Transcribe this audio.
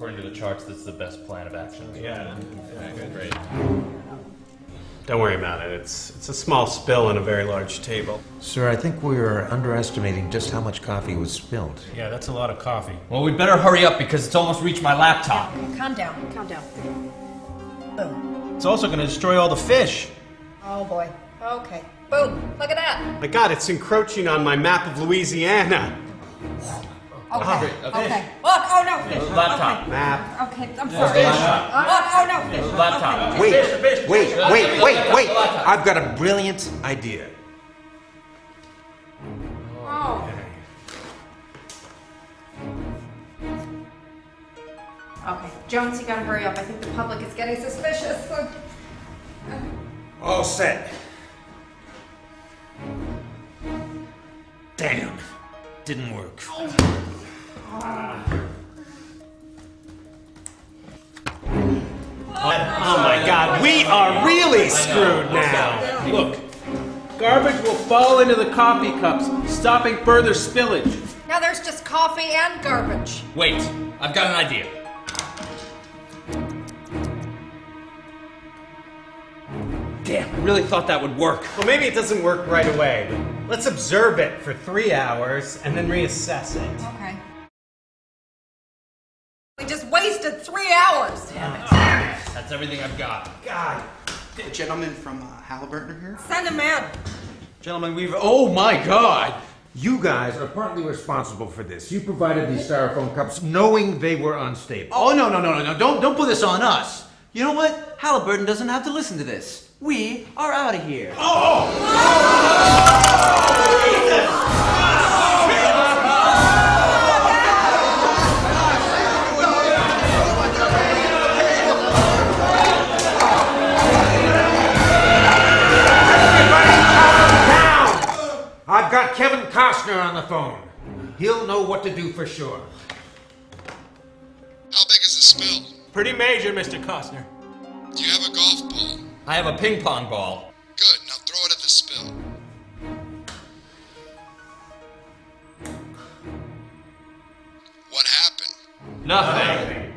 According to the charts, that's the best plan of action. Yeah. yeah Great. Don't worry about it. It's it's a small spill on a very large table. Sir, I think we are underestimating just how much coffee was spilled. Yeah, that's a lot of coffee. Well, we'd better hurry up because it's almost reached my laptop. Calm down, calm down. Boom. It's also going to destroy all the fish. Oh boy. Okay. Boom. Look at that. My God, it's encroaching on my map of Louisiana. Okay. Okay. Look. Oh, oh no. Fish. Laptop. Map. Okay. I'm sorry. Look. Oh, oh no. Fish. Laptop. Wait, wait, wait, wait, wait! I've got a brilliant idea. Oh. Okay, Jones, you gotta hurry up. I think the public is getting suspicious. All set. Damn. Didn't work. Oh. Oh my God, we are really screwed now. Look, garbage will fall into the coffee cups, stopping further spillage. Now there's just coffee and garbage. Wait, I've got an idea. Damn, I really thought that would work. Well, maybe it doesn't work right away, but let's observe it for three hours and then reassess it. Okay. We just wasted three hours. Damn it. Ah. That's everything I've got. God. Gentleman from uh, Halliburton here. Send him out. Gentlemen, we've. Oh my god! You guys are partly responsible for this. You provided these styrofoam cups knowing they were unstable. Oh no no no no no! Don't don't put this on us. You know what? Halliburton doesn't have to listen to this. We are out of here. I've got Kevin Costner on the phone. He'll know what to do for sure. How big is the spill? Pretty major, Mr. Costner. Do you have a golf ball? I have a ping pong ball. Good. Now throw it at the spill. What happened? Nothing.